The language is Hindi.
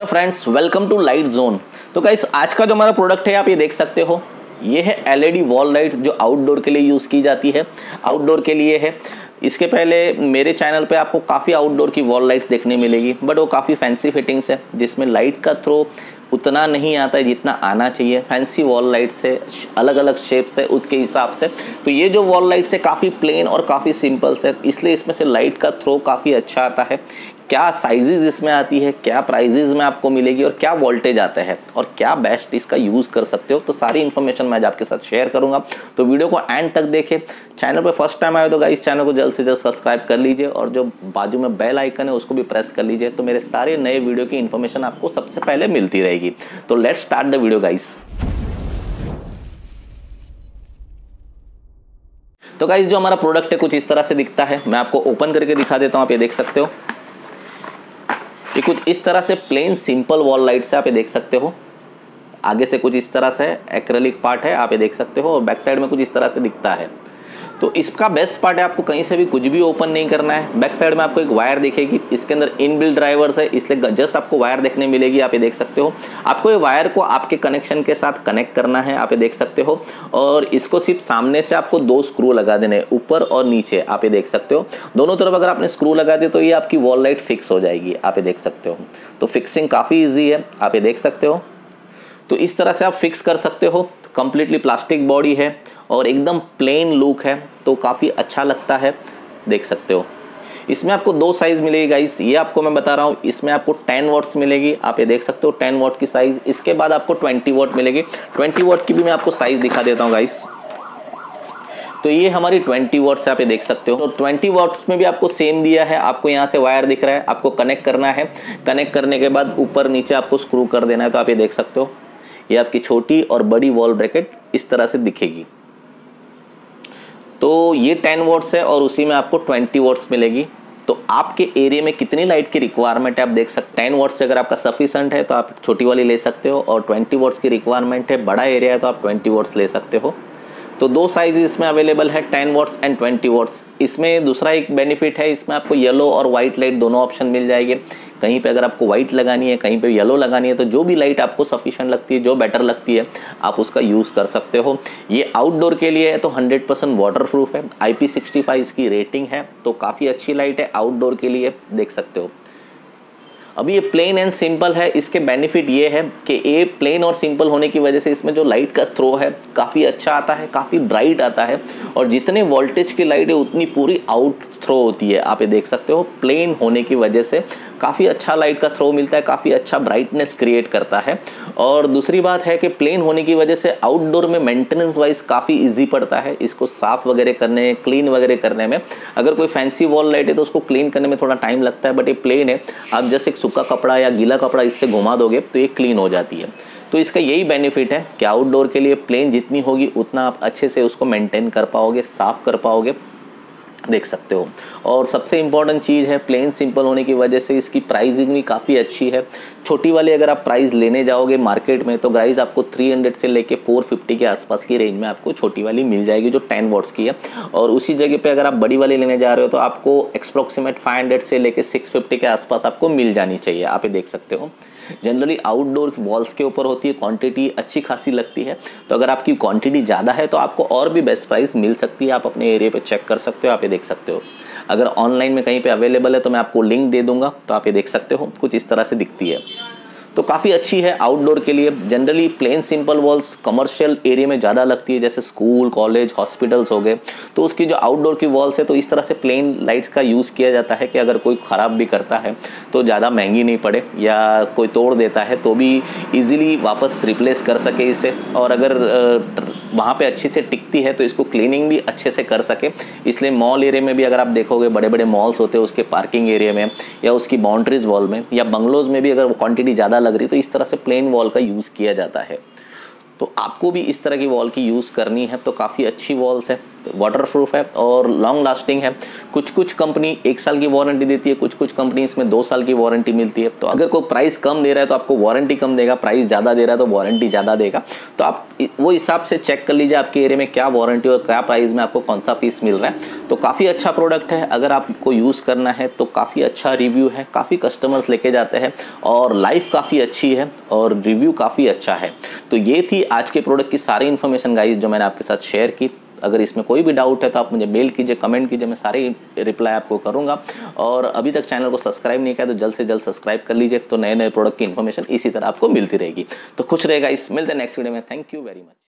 Friends welcome to light zone तो गाइस आज का जो हमारा प्रोडक्ट है, आप ये देख सकते हो। ये है एलईडी वॉल लाइट जो आउटडोर के लिए यूज़ की जाती है। आउटडोर के लिए है। इसके पहले मेरे चैनल पे आपको काफ़ी आउटडोर की वॉल लाइट देखने मिलेगी बट वो काफ़ी फैंसी फिटिंग्स है, जिसमें लाइट का थ्रो उतना नहीं आता है जितना आना चाहिए। फैंसी वॉल लाइट से अलग अलग शेप से, उसके हिसाब से। तो ये जो वॉल लाइट से काफ़ी प्लेन और काफ़ी सिंपल से इसलिए इसमें से लाइट का थ्रो काफ़ी अच्छा आता है। क्या साइजेज इसमें आती है, क्या प्राइजेज में आपको मिलेगी और क्या वोल्टेज आता है और क्या बेस्ट इसका यूज़ कर सकते हो तो सारी इन्फॉर्मेशन मैं आज आपके साथ शेयर करूँगा। तो वीडियो को एंड तक देखें। चैनल पर फ़र्स्ट टाइम आए तो इस चैनल को जल्द से जल्द सब्सक्राइब कर लीजिए और जो बाजू में बेल आइकन है उसको भी प्रेस कर लीजिए तो मेरे सारे नए वीडियो की इन्फॉर्मेशन आपको सबसे पहले मिलती रहेगी। तो let start the video guys तो गाइज़ जो हमारा प्रोडक्ट है कुछ इस तरह से दिखता है। मैं आपको ओपन करके दिखा देता हूँ, आप ये देख सकते हो। ये कुछ इस तरह से प्लेन सिंपल वॉल लाइट से आप ये देख सकते हो। आगे से कुछ इस तरह से एक्रेलिक पार्ट है, आप ये देख सकते हो, और बैक साइड में कुछ इस तरह से दिखता है। तो इसका बेस्ट पार्ट है, आपको कहीं से भी कुछ भी ओपन नहीं करना है। बैक साइड में आपको एक वायर दिखेगी, इसके अंदर इन बिल्ड ड्राइवर्स है, इसलिए जस्ट आपको वायर देखने मिलेगी, आप ये देख सकते हो। आपको ये वायर को आपके कनेक्शन के साथ कनेक्ट करना है, आप ये देख सकते हो। और इसको सिर्फ़ सामने से आपको दो स्क्रू लगा देने ऊपर और नीचे, आप ये देख सकते हो। दोनों तरफ़ अगर आपने स्क्रू लगा दिए तो ये आपकी वॉल लाइट फिक्स हो जाएगी, आप ये देख सकते हो। तो फिक्सिंग काफ़ी ईजी है, आप ये देख सकते हो। तो इस तरह से आप फिक्स कर सकते हो। कंप्लीटली प्लास्टिक बॉडी है और एकदम प्लेन लुक है तो काफ़ी अच्छा लगता है। देख सकते हो। इसमें आपको दो साइज़ मिलेगी गाइस ये आपको मैं बता रहा हूँ, इसमें आपको 10 वॉट्स मिलेगी। आप ये देख सकते हो 10 वॉट की साइज़ इसके बाद आपको 20 वॉट मिलेगी। 20 वॉट की भी मैं आपको साइज़ दिखा देता हूँ गाइस तो ये हमारी 20 वॉट्स आप ये देख सकते हो। तो 20 वॉट्स में भी आपको सेम दिया है। आपको यहाँ से वायर दिख रहा है। आपको कनेक्ट करना है। कनेक्ट करने के बाद ऊपर नीचे आपको स्क्रू कर देना है तो आप ये देख सकते हो। ये आपकी छोटी और बड़ी वॉल ब्रैकेट इस तरह से दिखेगी। तो ये टेन वॉट्स है और उसी में आपको ट्वेंटी वॉट्स मिलेगी। तो आपके एरिया में कितनी लाइट की रिक्वायरमेंट है, आप देख सकते टेन वॉट्स अगर आपका सफिशेंट है तो आप छोटी वाली ले सकते हो और ट्वेंटी वॉट्स की रिक्वायरमेंट है, बड़ा एरिया है तो आप ट्वेंटी वॉट्स ले सकते हो। तो दो साइज़ इसमें अवेलेबल है ten watts and twenty watts इसमें दूसरा एक बेनिफिट है, इसमें आपको येलो और व्हाइट लाइट दोनों ऑप्शन मिल जाएँगे। कहीं पे अगर आपको व्हाइट लगानी है, कहीं पे येलो लगानी है तो जो भी लाइट आपको सफिशिएंट लगती है, जो बेटर लगती है, आप उसका यूज़ कर सकते हो। ये आउटडोर के लिए है तो 100 परसेंट वाटर प्रूफ है आई इसकी रेटिंग है तो काफ़ी अच्छी लाइट है आउटडोर के लिए देख सकते हो। अभी ये प्लेन एंड सिंपल है, इसके बेनिफिट ये है कि ये प्लेन और सिंपल होने की वजह से इसमें जो लाइट का थ्रो है, काफ़ी अच्छा आता है, काफ़ी ब्राइट आता है और जितने वोल्टेज की लाइट है, उतनी पूरी आउट थ्रो होती है। आप ये देख सकते हो प्लेन होने की वजह से काफ़ी अच्छा लाइट का थ्रो मिलता है, काफ़ी अच्छा ब्राइटनेस क्रिएट करता है। और दूसरी बात है कि प्लेन होने की वजह से आउटडोर में मेंटेनेंस वाइज काफ़ी इजी पड़ता है। इसको साफ़ वगैरह करने क्लीन वगैरह करने में। अगर कोई फैंसी वॉल लाइट है तो उसको क्लीन करने में थोड़ा टाइम लगता है बट ये प्लेन है। आप जैसे एक सूखा कपड़ा या गीला कपड़ा इससे घुमा दोगे तो ये क्लीन हो जाती है। तो इसका यही बेनिफिट है कि आउटडोर के लिए प्लेन जितनी होगी, उतना आप अच्छे से उसको मेंटेन कर पाओगे, साफ़ कर पाओगे। देख सकते हो। और सबसे इंपॉर्टेंट चीज़ है प्लेन सिंपल होने की वजह से इसकी प्राइसिंग भी काफ़ी अच्छी है। छोटी वाली अगर आप प्राइस लेने जाओगे मार्केट में तो गाइज़ आपको 300 से लेके 450 के आसपास की रेंज में आपको छोटी वाली मिल जाएगी जो 10 वॉट्स की है। और उसी जगह पे अगर आप बड़ी वाली लेने जा रहे हो तो आपको एक्सप्रोक्सीमेट 500 से लेके 650 के आसपास आपको मिल जानी चाहिए। आप ये देख सकते हो। जनरली आउटडोर वॉल्स के ऊपर होती है क्वांटिटी अच्छी खासी लगती है। तो अगर आपकी क्वांटिटी ज़्यादा है तो आपको और भी बेस्ट प्राइस मिल सकती है। आप अपने एरिया पे चेक कर सकते हो, आप देख सकते हो। अगर ऑनलाइन में कहीं पे अवेलेबल है तो मैं आपको लिंक दे दूँगा तो आप ये देख सकते हो, कुछ इस तरह से दिखती है। तो काफ़ी अच्छी है आउटडोर के लिए। Generally plain simple walls commercial area में ज़्यादा लगती है, जैसे स्कूल कॉलेज हॉस्पिटल्स हो गए। तो उसकी जो आउटडोर की वॉल्स है तो इस तरह से प्लेन लाइट्स का यूज़ किया जाता है कि अगर कोई ख़राब भी करता है तो ज़्यादा महँगी नहीं पड़े, या कोई तोड़ देता है तो भी ईजिली वापस रिप्लेस कर सके इसे। और अगर वहाँ पे अच्छी से टिकती है तो इसको क्लीनिंग भी अच्छे से कर सके। इसलिए मॉल एरिया में भी अगर आप देखोगे बड़े बड़े मॉल्स होते हैं, उसके पार्किंग एरिया में या उसकी बाउंड्रीज वॉल में या बंगलोज में भी अगर क्वान्टिटी ज़्यादा लग रही तो इस तरह से प्लेन वॉल का यूज़ किया जाता है। तो आपको भी इस तरह की वॉल की यूज़ करनी है तो काफ़ी अच्छी वॉल्स है। वाटर प्रूफ है और लॉन्ग लास्टिंग है। कुछ कुछ कंपनी एक साल की वारंटी देती है कुछ कुछ कंपनी इसमें दो साल की वारंटी मिलती है। तो अगर कोई प्राइस कम दे रहा है तो आपको वारंटी कम देगा प्राइस ज़्यादा दे रहा है तो वारंटी ज़्यादा देगा। तो आप वो हिसाब से चेक कर लीजिए आपके एरिया में क्या वारंटी और क्या प्राइस में आपको कौन सा पीस मिल रहा है। तो काफ़ी अच्छा प्रोडक्ट है। अगर आपको यूज़ करना है तो काफ़ी अच्छा रिव्यू है। काफ़ी कस्टमर्स लेके जाते हैं और लाइफ काफ़ी अच्छी है और रिव्यू काफ़ी अच्छा है। तो ये थी आज के प्रोडक्ट की सारी इन्फॉर्मेशन गाइज़ जो मैंने आपके साथ शेयर की। अगर इसमें कोई भी डाउट है तो आप मुझे मेल कीजिए कमेंट कीजिए, मैं सारी रिप्लाई आपको करूँगा। और अभी तक चैनल को सब्सक्राइब नहीं किया तो जल्द से जल्द सब्सक्राइब कर लीजिए तो नए नए प्रोडक्ट की इन्फॉर्मेशन इसी तरह आपको मिलती रहेगी। तो खुश रहेगा इस, मिलते नेक्स्ट वीडियो में। Thank you very much